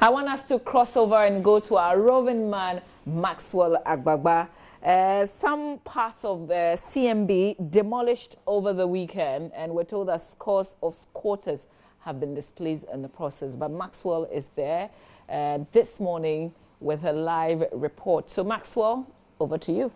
I want us to cross over and go to our roving man, Maxwell Agbagba. Uh, some parts of the CMB demolished over the weekend, and we're told that scores of squatters have been displaced in the process. But Maxwell is there uh, this morning with a live report. So, Maxwell, over to you.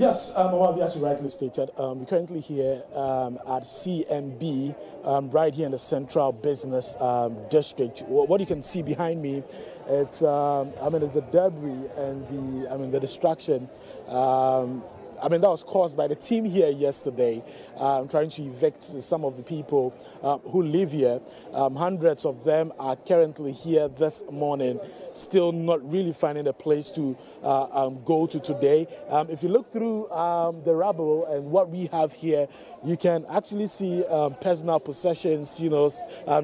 Yes, um, as you rightly stated, um, we're currently here um, at CMB, um, right here in the Central Business um, District. What you can see behind me, it's um, I mean, it's the debris and the I mean the destruction. I mean, that was caused by the team here yesterday, um, trying to evict some of the people uh, who live here. Um, hundreds of them are currently here this morning, still not really finding a place to um, go to today. Um, if you look through um, the rubble and what we have here, you can actually see um, personal possessions, you know,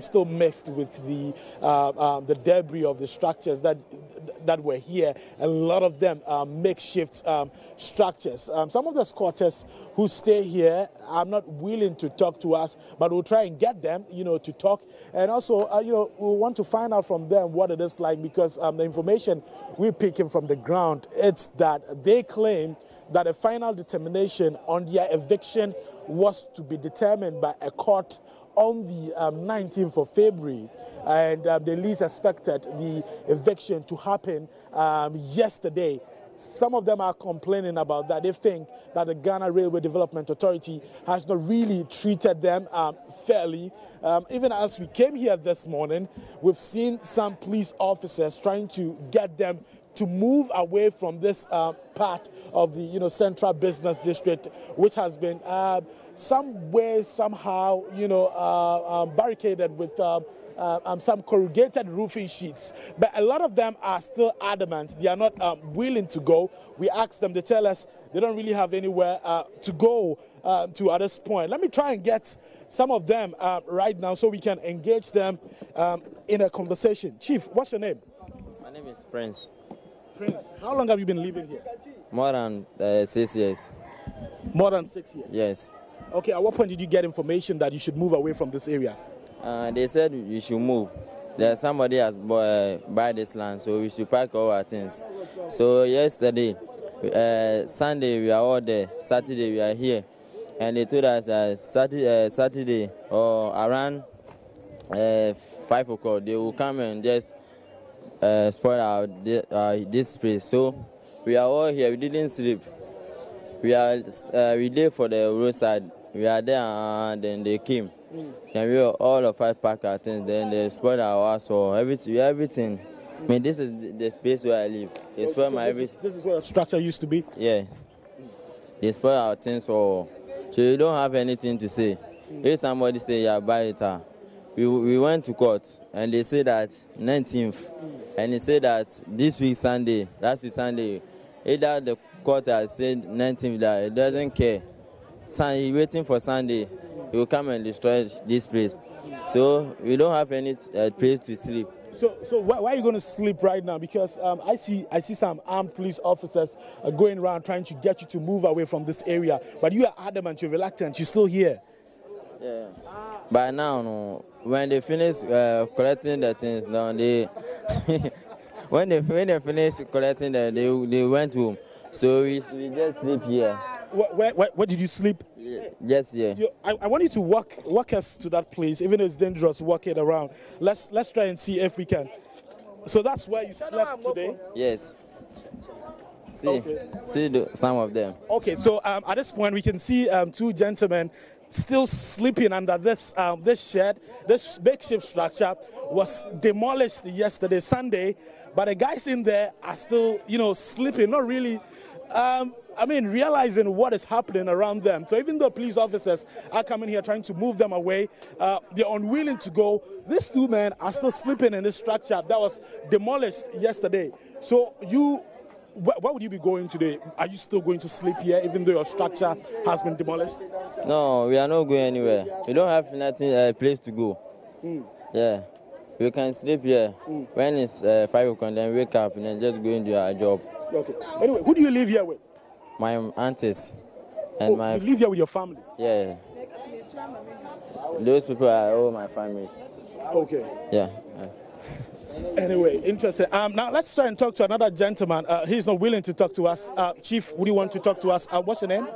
still mixed with the uh, the debris of the structures that that were here. A lot of them are makeshift um, structures. Um, some of the squatters who stay here are not willing to talk to us, but we'll try and get them, you know, to talk. And also, uh, you know, we want to find out from them what it is like because um, the information we're picking from the ground, it's that they claim that a final determination on their eviction was to be determined by a court on the um, 19th of February, and um, the least expected the eviction to happen um, yesterday. Some of them are complaining about that. They think that the Ghana Railway Development Authority has not really treated them um, fairly. Um, even as we came here this morning, we've seen some police officers trying to get them to move away from this uh, part of the you know central business district, which has been uh, somehow, you know, uh, um, barricaded with uh, uh, um, some corrugated roofing sheets. But a lot of them are still adamant. They are not um, willing to go. We asked them, they tell us they don't really have anywhere uh, to go uh, to at this point. Let me try and get some of them right now so we can engage them um, in a conversation. Chief, what's your name? My name is Prince. Prince, how long have you been living here? More than uh, six years. More than six years? Yes. Okay, at what point did you get information that you should move away from this area? Uh, they said you should move. There's somebody has uh, buy this land, so we should pack all our things. So yesterday, uh, Sunday we are all there. Saturday we are here, and they told us that Saturday, uh, Saturday or around uh, five o'clock they will come and just uh, spoil our this place. So we are all here. We didn't sleep. We are we there for the roadside. We are there and then they came. Mm. And we were all of us pack our things. Then they spoiled our house or everything. everything. I mean, this is the place where I live. They spoil my everything. This is where the structure used to be. Yeah. They spoil our things or so you don't have anything to say. Mm. If somebody say yeah buy it, uh, we we went to court and they say that 19th, mm. And he said that this week Sunday, last week Sunday, either the court has said 19th that it doesn't care. Sunday, waiting for Sunday, he will come and destroy this place. So we don't have any uh, place to sleep. So, so why, why, are you going to sleep right now? Because um, I see, I see some armed police officers uh, going around trying to get you to move away from this area. But you are adamant, you're reluctant, you're still here. Yeah. By now, no, when they finish uh, collecting the things, no, they when they when they finish collecting, the, they they went home. So we, we just sleep here. Where, where, where did you sleep? Yes, yeah. You, I, I want you to walk walk us to that place, even though it's dangerous, walk it around. Let's let's try and see if we can. So that's where you slept today. Yes. See, okay. see the, some of them. Okay, so um, at this point we can see um, two gentlemen still sleeping under this um, this shed. This makeshift structure was demolished yesterday, Sunday, but the guys in there are still, you know, sleeping. Not really. Um, I mean, realizing what is happening around them. So even though police officers are coming here trying to move them away, uh, they're unwilling to go. These two men are still sleeping in this structure that was demolished yesterday. So you where, where, would you be going today? Are you still going to sleep here even though your structure has been demolished? No, we are not going anywhere. We don't have nothing uh, place to go. Mm. Yeah. We can sleep here. Mm. When it's uh, 5 o'clock, then wake up and then just go into our job. Okay. Anyway, who do you live here with? My aunties. And oh, my you live here with your family? Yeah. Those people are all my family. Okay. Yeah. Anyway, interesting. Um, now let's try and talk to another gentleman. Uh, he's not willing to talk to us. Uh, Chief, would you want to talk to us? Uh, what's your name?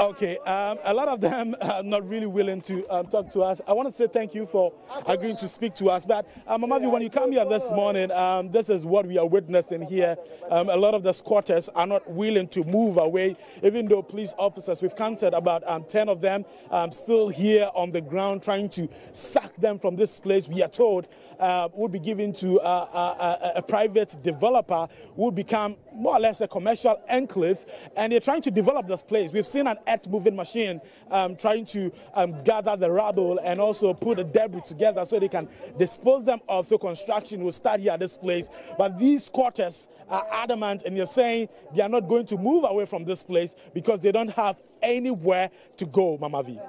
Okay, um, a lot of them are not really willing to um, talk to us. I want to say thank you for agreeing to speak to us. But, um, when you come here this morning, um, this is what we are witnessing here. Um, a lot of the squatters are not willing to move away, even though police officers, we've counted about um, 10 of them, um, still here on the ground trying to sack them from this place. We are told uh, would be given to uh, a, a, a private developer, would become more or less a commercial enclave, and they're trying to develop this place. We've seen an earth moving machine um, trying to um, gather the rubble and also put the debris together so they can dispose them off. So construction will start here at this place. But these squatters are adamant, and they're saying they are not going to move away from this place because they don't have anywhere to go, Mamavi.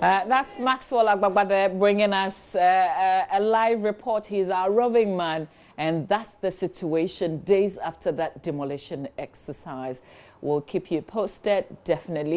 Uh, that's Maxwell Agbagbade bringing us uh, uh, a live report. He's our roving man, and that's the situation days after that demolition exercise. We'll keep you posted, definitely.